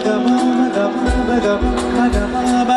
baga ma baga ma ba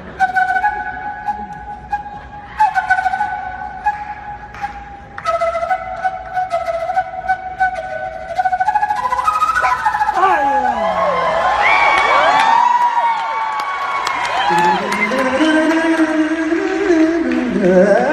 Yeah.